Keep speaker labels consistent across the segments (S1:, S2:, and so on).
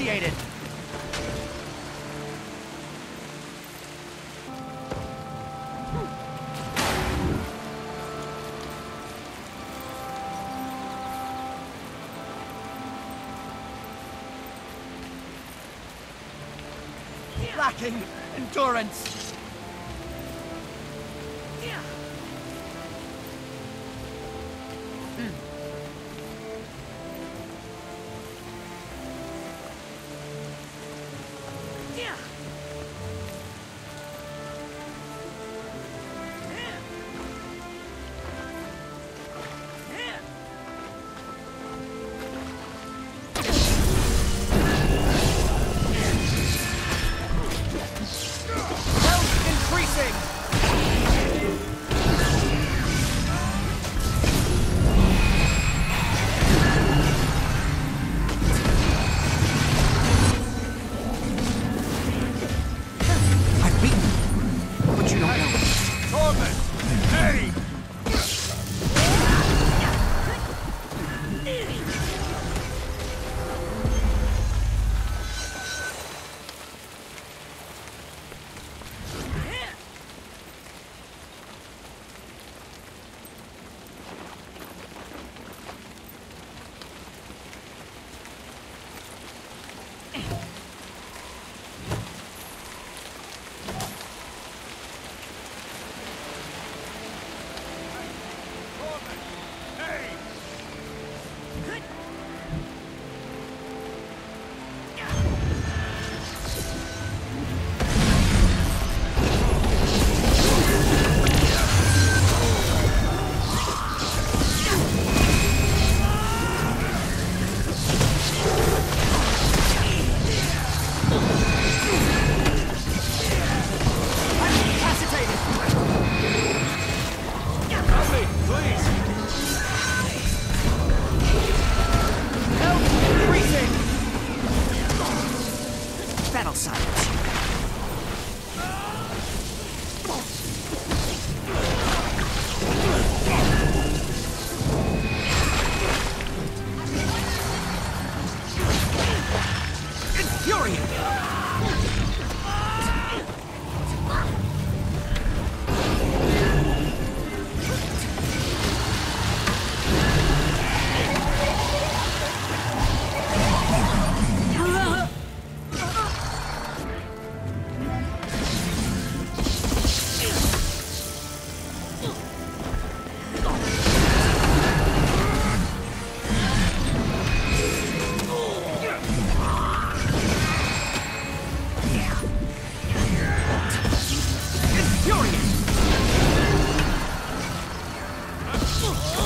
S1: initiated. Lacking endurance. Infuriate! Oh.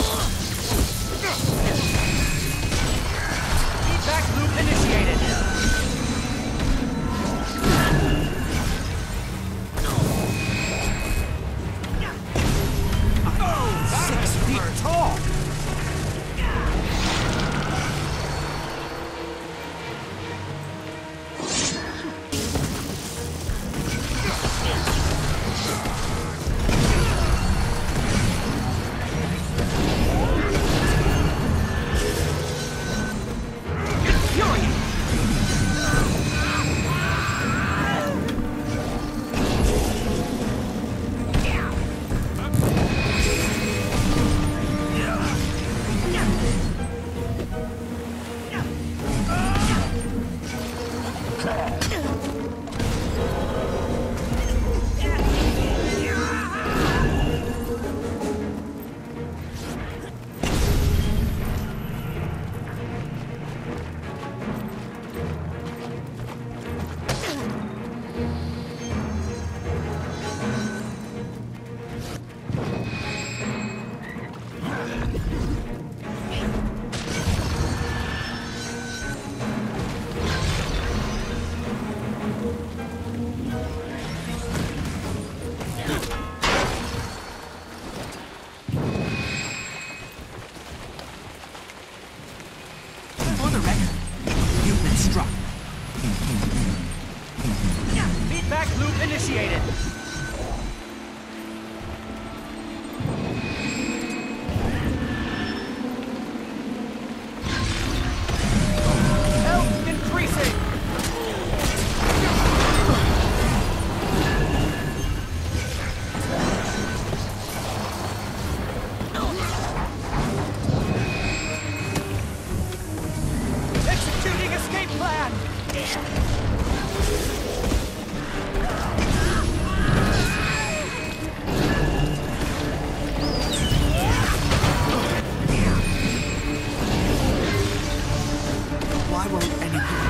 S1: Why won't anyone?